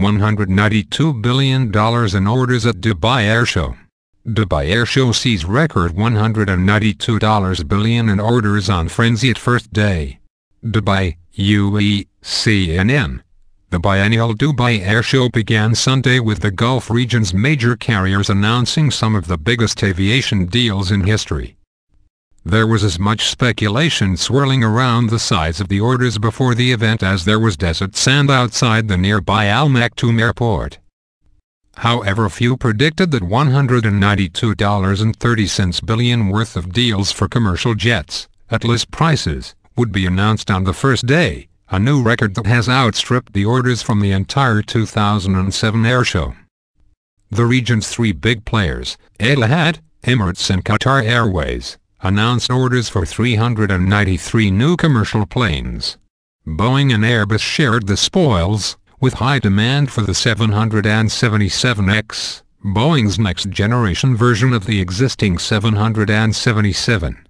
$192 billion in orders at Dubai Airshow. Dubai Airshow sees record $192 billion in orders on frenzy at first day. Dubai, UAE, CNN. The biennial Dubai Airshow began Sunday with the Gulf region's major carriers announcing some of the biggest aviation deals in history. There was as much speculation swirling around the size of the orders before the event as there was desert sand outside the nearby Al Maktoum airport. However few predicted that $192.30 billion worth of deals for commercial jets, at list prices, would be announced on the first day, a new record that has outstripped the orders from the entire 2007 airshow. The region's three big players, Etihad, Emirates and Qatar Airways, announced orders for 393 new commercial planes. Boeing and Airbus shared the spoils, with high demand for the 777X, Boeing's next-generation version of the existing 777.